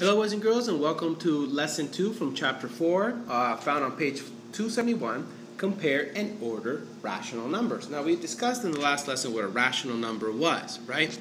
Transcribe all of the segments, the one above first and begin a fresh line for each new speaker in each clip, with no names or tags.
Hello, boys and girls, and welcome to lesson two from chapter four, uh, found on page 271. Compare and order rational numbers. Now, we discussed in the last lesson what a rational number was, right?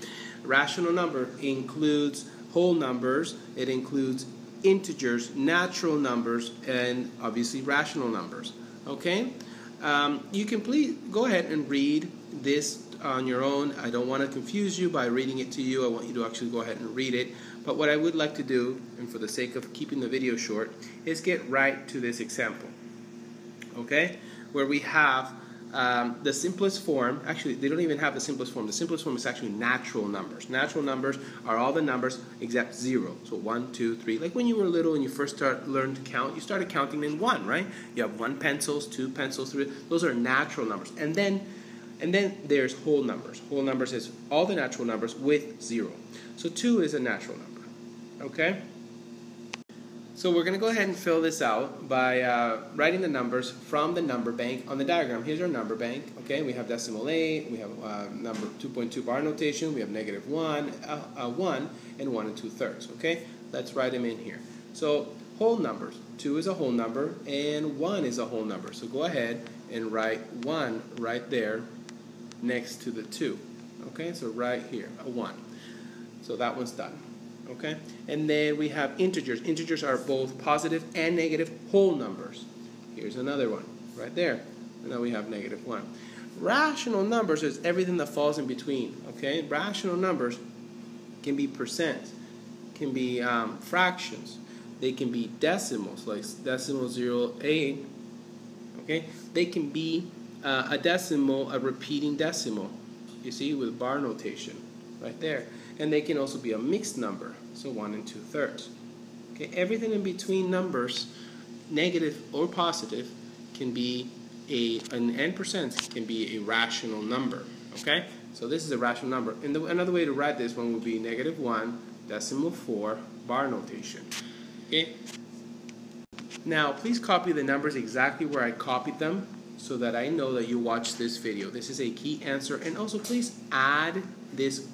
A rational number includes whole numbers, it includes integers, natural numbers, and obviously rational numbers. Okay? Um, you can please go ahead and read this on your own. I don't want to confuse you by reading it to you. I want you to actually go ahead and read it. But what I would like to do, and for the sake of keeping the video short, is get right to this example. Okay? Where we have um, the simplest form, actually, they don't even have the simplest form. The simplest form is actually natural numbers. Natural numbers are all the numbers except zero. So one, two, three. Like when you were little and you first start learned to count, you started counting in one, right? You have one pencils, two pencils, three. Those are natural numbers. And then and then there's whole numbers. Whole numbers is all the natural numbers with zero. So 2 is a natural number. Okay? So we're going to go ahead and fill this out by uh, writing the numbers from the number bank on the diagram. Here's our number bank. Okay, we have decimal 8, we have uh, number 2.2 bar notation, we have negative 1, uh, uh, 1, and 1 and 2 thirds. Okay, let's write them in here. So whole numbers. 2 is a whole number, and 1 is a whole number. So go ahead and write 1 right there next to the 2. Okay, so right here, a 1. So that one's done. Okay, and then we have integers. Integers are both positive and negative whole numbers. Here's another one right there. And now we have negative 1. Rational numbers is everything that falls in between. Okay, rational numbers can be percent, can be um, fractions, they can be decimals like decimal 0, 8. Okay, they can be uh, a decimal, a repeating decimal, you see, with bar notation right there. And they can also be a mixed number, so 1 and 2 thirds. Okay, everything in between numbers, negative or positive, can be a, an n percent can be a rational number. Okay, so this is a rational number. And the, another way to write this one would be negative 1, decimal 4, bar notation. Okay, now please copy the numbers exactly where I copied them so that I know that you watched this video. This is a key answer. And also please add this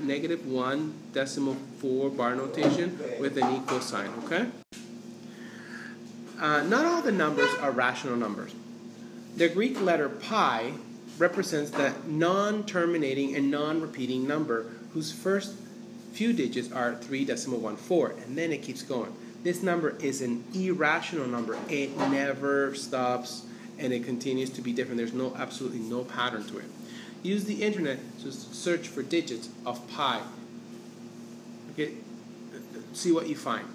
negative 1 decimal 4 bar notation with an equal sign, okay? Uh, not all the numbers are rational numbers. The Greek letter pi represents the non-terminating and non-repeating number whose first few digits are 3 decimal 1 4 and then it keeps going. This number is an irrational number. It never stops and it continues to be different. There's no absolutely no pattern to it. Use the internet to search for digits of pi. Okay, see what you find.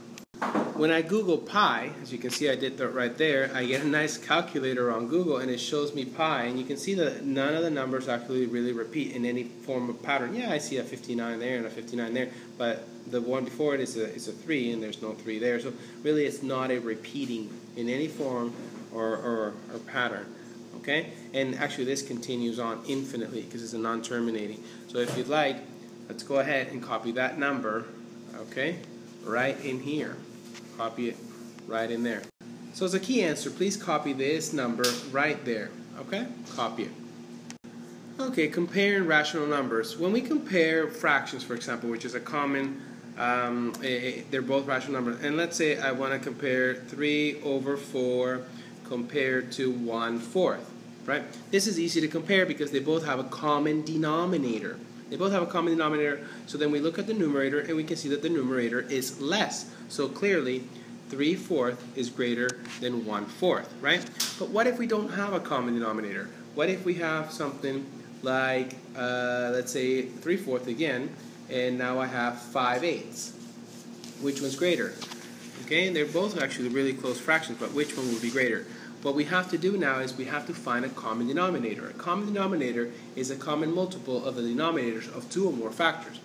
When I Google pi, as you can see I did that right there, I get a nice calculator on Google and it shows me pi and you can see that none of the numbers actually really repeat in any form of pattern. Yeah, I see a 59 there and a 59 there, but the one before it is a, is a 3 and there's no 3 there. So really it's not a repeating in any form or, or, or pattern. Okay? And actually this continues on infinitely because it's a non-terminating. So if you'd like, let's go ahead and copy that number, okay, right in here. Copy it right in there. So as a key answer, please copy this number right there, okay? Copy it. Okay, comparing rational numbers. When we compare fractions, for example, which is a common, um, a, a, they're both rational numbers. And let's say I want to compare 3 over 4 compared to 1 fourth, right? This is easy to compare because they both have a common denominator. They both have a common denominator, so then we look at the numerator and we can see that the numerator is less. So clearly, 3 fourth is greater than 1 fourth, right? But what if we don't have a common denominator? What if we have something like, uh, let's say 3 fourth again, and now I have 5 eighths? Which one's greater? Okay, they're both actually really close fractions, but which one would be greater? What we have to do now is we have to find a common denominator. A common denominator is a common multiple of the denominators of two or more factors.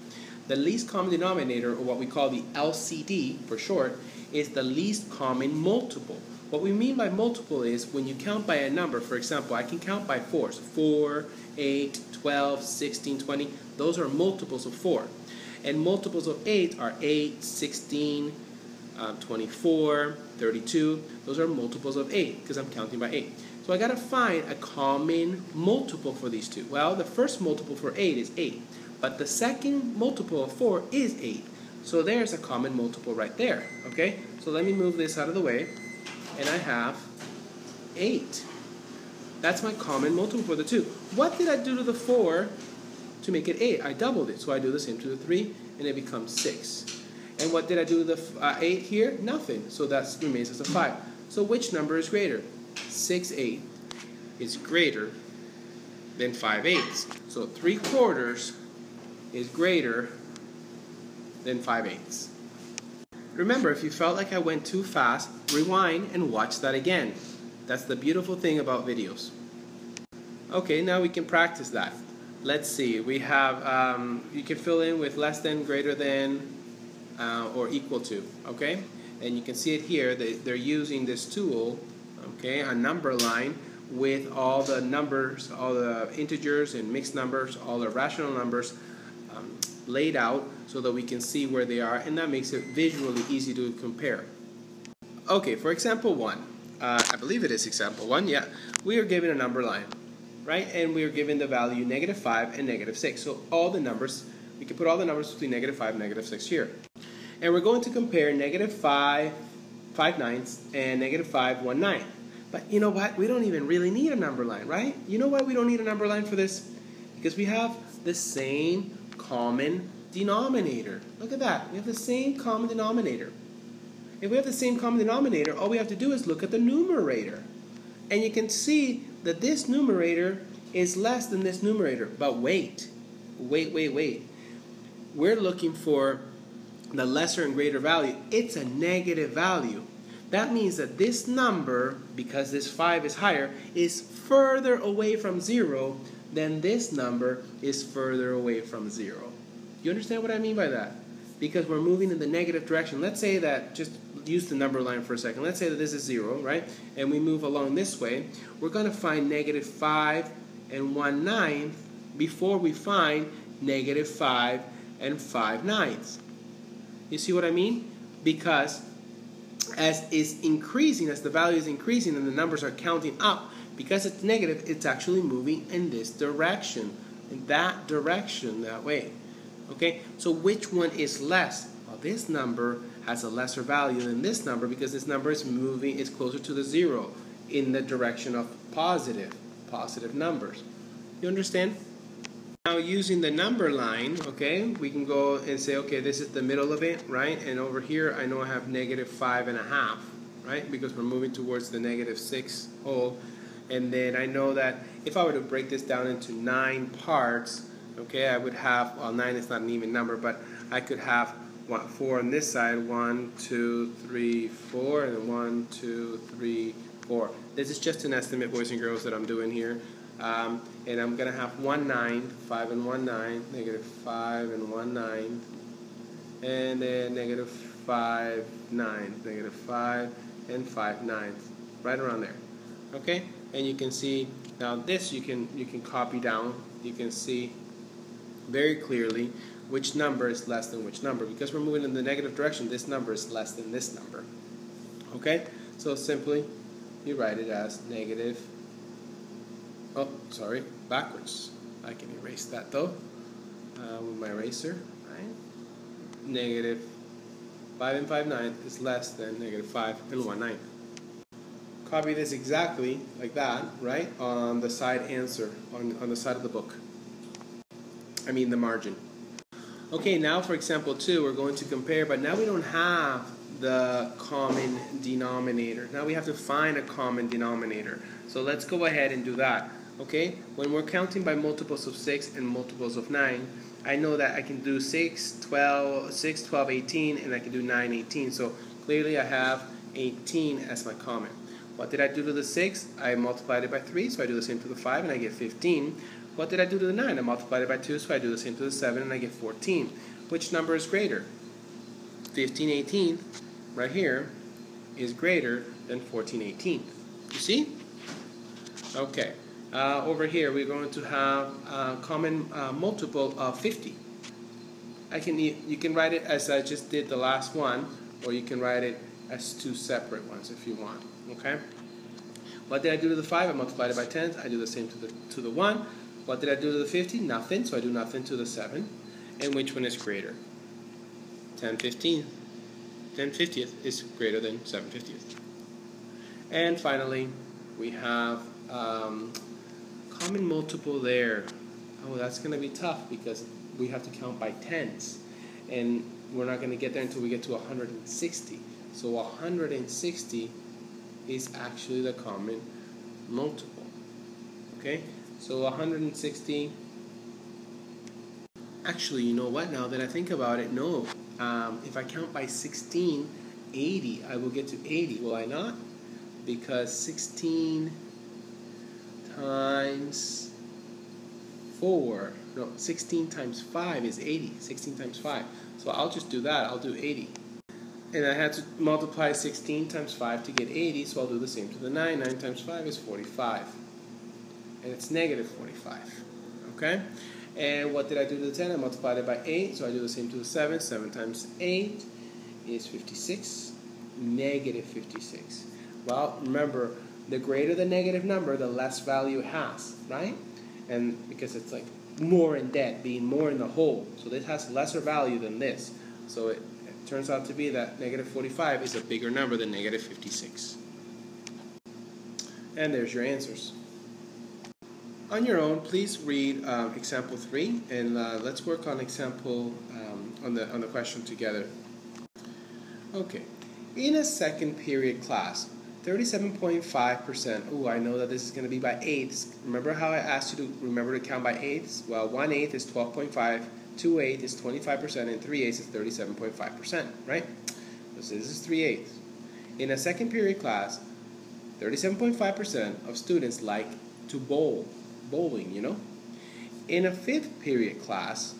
The least common denominator, or what we call the LCD for short, is the least common multiple. What we mean by multiple is when you count by a number, for example, I can count by 4. So 4, 8, 12, 16, 20. Those are multiples of 4. And multiples of 8 are 8, 16, uh, 24, 32. Those are multiples of 8 because I'm counting by 8. So I got to find a common multiple for these two. Well, the first multiple for 8 is 8. But the second multiple of 4 is 8. So there's a common multiple right there, okay? So let me move this out of the way, and I have 8. That's my common multiple for the 2. What did I do to the 4 to make it 8? I doubled it, so I do the same to the 3, and it becomes 6. And what did I do to the uh, 8 here? Nothing, so that remains as a 5. So which number is greater? 6 8 is greater than 5 eighths. So 3 quarters is greater than 5 eighths. Remember, if you felt like I went too fast, rewind and watch that again. That's the beautiful thing about videos. Okay, now we can practice that. Let's see, we have, um, you can fill in with less than, greater than, uh, or equal to, okay? And you can see it here, they, they're using this tool, okay, a number line with all the numbers, all the integers and mixed numbers, all the rational numbers um, laid out so that we can see where they are, and that makes it visually easy to compare. Okay, for example one, uh, I believe it is example one, yeah, we are given a number line, right? And we are given the value negative 5 and negative 6. So all the numbers, we can put all the numbers between negative 5 and negative 6 here. And we're going to compare negative 5, 5 ninths, and negative 5, 1 ninth. But you know what? We don't even really need a number line, right? You know why we don't need a number line for this? Because we have the same common denominator. Look at that. We have the same common denominator. If we have the same common denominator, all we have to do is look at the numerator. And you can see that this numerator is less than this numerator. But wait, wait, wait, wait. We're looking for the lesser and greater value. It's a negative value. That means that this number, because this 5 is higher, is further away from 0 than this number is further away from 0. You understand what I mean by that? Because we're moving in the negative direction. Let's say that, just use the number line for a second. Let's say that this is 0, right? And we move along this way. We're going to find negative 5 and 1 ninth before we find negative 5 and 5 ninths. You see what I mean? Because as is increasing, as the value is increasing and the numbers are counting up, because it's negative, it's actually moving in this direction, in that direction, that way. Okay, so which one is less? Well, this number has a lesser value than this number because this number is moving, it's closer to the zero in the direction of positive, positive numbers. You understand? Now using the number line, okay, we can go and say, okay, this is the middle of it, right? And over here, I know I have negative five and a half, right? Because we're moving towards the negative six hole. And then I know that if I were to break this down into nine parts, okay, I would have, well, nine is not an even number, but I could have one, four on this side, one, two, three, four, and one, two, three, four. This is just an estimate, boys and girls, that I'm doing here. Um, and I'm going to have 1 9, 5 and 1 9, negative 5 and 1 9, and then negative 5 9, negative 5 and 5 ninths, right around there. Okay? And you can see, now this you can, you can copy down, you can see very clearly which number is less than which number. Because we're moving in the negative direction, this number is less than this number. Okay? So simply, you write it as negative Oh, sorry, backwards. I can erase that though uh, with my eraser. Right? Negative 5 and 5 ninth is less than negative 5 and 1 ninth. Copy this exactly like that, right, on the side answer, on, on the side of the book. I mean the margin. Okay, now for example 2, we're going to compare, but now we don't have the common denominator. Now we have to find a common denominator. So let's go ahead and do that. Okay, when we're counting by multiples of 6 and multiples of 9, I know that I can do 6, 12, 6, 12, 18, and I can do 9, 18. So clearly I have 18 as my common. What did I do to the 6? I multiplied it by 3, so I do the same to the 5, and I get 15. What did I do to the 9? I multiplied it by 2, so I do the same to the 7, and I get 14. Which number is greater? 15 18 right here is greater than 14 18. You see? Okay. Uh, over here, we're going to have a common uh, multiple of 50. I can You can write it as I just did the last one, or you can write it as two separate ones if you want. Okay? What did I do to the 5? I multiplied it by 10. I do the same to the, to the 1. What did I do to the 50? Nothing, so I do nothing to the 7. And which one is greater? 10 15th, 10 50th is greater than 7 50th. And finally, we have um, common multiple there. Oh, that's going to be tough because we have to count by tens. And we're not going to get there until we get to 160. So 160 is actually the common multiple. Okay? So 160. Actually, you know what? Now that I think about it, no. Um, if I count by 16, 80, I will get to 80. Will I not? Because 16 times 4, no, 16 times 5 is 80. 16 times 5. So I'll just do that. I'll do 80. And I had to multiply 16 times 5 to get 80, so I'll do the same to the 9. 9 times 5 is 45. And it's negative 45. Okay? And what did I do to the 10? I multiplied it by 8, so I do the same to the 7. 7 times 8 is 56. Negative 56. Well, remember, the greater the negative number, the less value it has, right? And because it's like more in debt, being more in the hole. So this has lesser value than this. So it, it turns out to be that negative 45 is a bigger number than negative 56. And there's your answers. On your own, please read um, example 3 and uh, let's work on example um, on, the, on the question together. Okay, in a second period class, 37.5%. Oh, I know that this is going to be by eighths. Remember how I asked you to remember to count by eighths? Well, 1 eighth is 12.5, 2 eighths is 25%, and 3 eighths is 37.5%, right? So this is 3 eighths. In a second period class, 37.5% of students like to bowl, bowling, you know? In a fifth period class,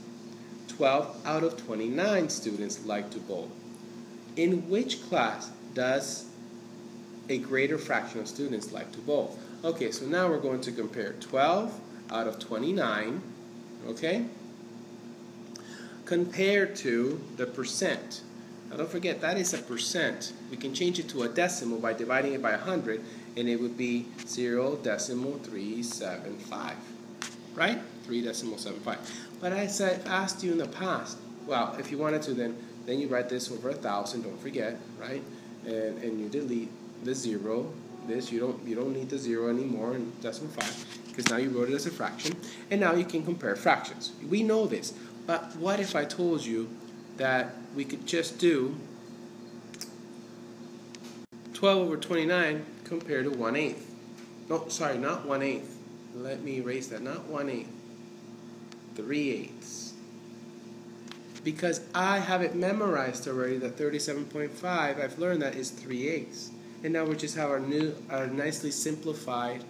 12 out of 29 students like to bowl. In which class does a greater fraction of students like to bowl. Okay, so now we're going to compare 12 out of 29, okay, compared to the percent. Now don't forget, that is a percent. We can change it to a decimal by dividing it by 100, and it would be 0 decimal 375, right? 3 decimal 75. But I said, asked you in the past, well, if you wanted to, then then you write this over a thousand. Don't forget, right? And and you delete the zero. This you don't you don't need the zero anymore in decimal five because now you wrote it as a fraction, and now you can compare fractions. We know this, but what if I told you that we could just do 12 over 29 compared to 1 eighth? No, sorry, not 1 eighth. Let me erase that. Not 1 eighth. 3 eighths. Because I have it memorized already that 37.5, I've learned that is 3 eighths. And now we just have our new, our nicely simplified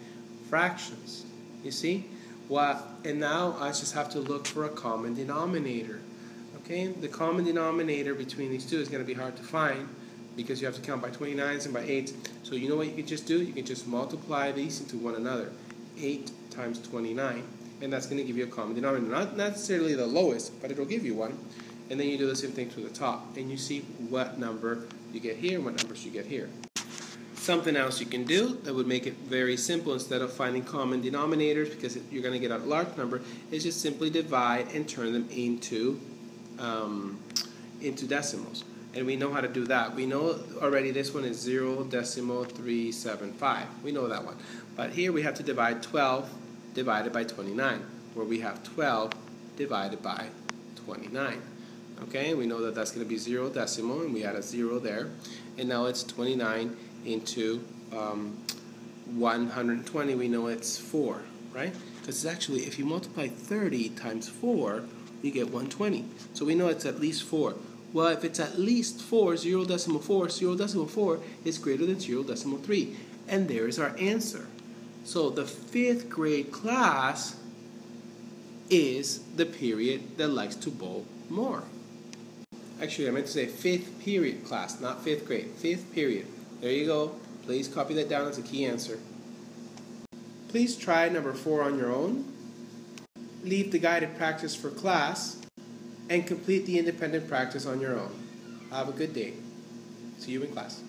fractions. You see? Well, and now I just have to look for a common denominator. Okay, the common denominator between these two is going to be hard to find because you have to count by 29s and by 8s. So you know what you can just do? You can just multiply these into one another. 8 times 29. And that's going to give you a common denominator. Not necessarily the lowest, but it'll give you one. And then you do the same thing to the top. And you see what number you get here and what numbers you get here. Something else you can do that would make it very simple instead of finding common denominators because you're going to get a large number is just simply divide and turn them into um, into decimals. And we know how to do that. We know already this one is 0 decimal 375. We know that one. But here we have to divide 12 divided by 29, where we have 12 divided by 29. Okay, we know that that's going to be 0 decimal, and we add a 0 there. And now it's 29 into um, 120, we know it's 4, right? Because it's actually, if you multiply 30 times 4, you get 120. So we know it's at least 4. Well, if it's at least 4, 0 decimal 4, 0 decimal 4 is greater than 0 decimal 3. And there is our answer. So the fifth grade class is the period that likes to bowl more. Actually, I meant to say fifth period class, not fifth grade. Fifth period. There you go. Please copy that down as a key answer. Please try number four on your own. Leave the guided practice for class and complete the independent practice on your own. Have a good day. See you in class.